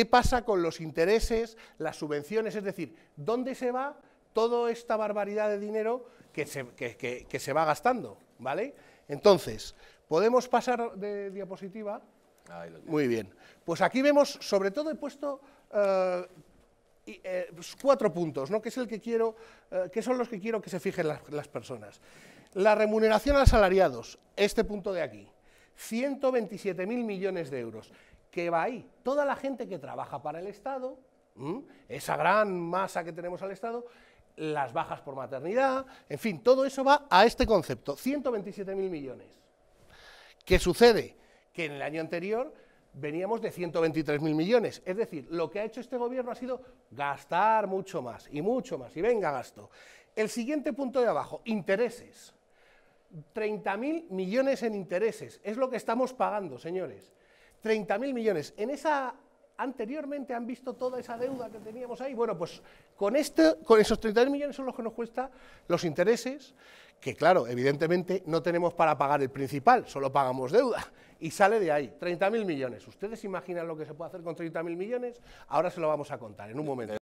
¿Qué pasa con los intereses, las subvenciones? Es decir, ¿dónde se va toda esta barbaridad de dinero que se, que, se va gastando? ¿Vale? Entonces, ¿podemos pasar de diapositiva? Muy bien. Pues aquí vemos, sobre todo he puesto eh, eh, cuatro puntos, ¿no? que, es el que, quiero, eh, que son los que quiero que se fijen las, personas. La remuneración a asalariados, este punto de aquí, 127.000 millones de euros, que va ahí. Toda la gente que trabaja para el Estado, esa gran masa que tenemos al Estado, las bajas por maternidad, en fin, todo eso va a este concepto, 127.000 millones. ¿Qué sucede? Que en el año anterior veníamos de 123.000 millones. Es decir, lo que ha hecho este gobierno ha sido gastar mucho más, y mucho más, y venga gasto. El siguiente punto de abajo, intereses. 30.000 millones en intereses, es lo que estamos pagando, señores. 30.000 millones. En esa anteriormente han visto toda esa deuda que teníamos ahí. Bueno, pues con, este, con esos 30.000 millones son los que nos cuesta los intereses, que claro, evidentemente no tenemos para pagar el principal, solo pagamos deuda, y sale de ahí, 30.000 millones. ¿Ustedes imaginan lo que se puede hacer con 30.000 millones? Ahora se lo vamos a contar en un momento.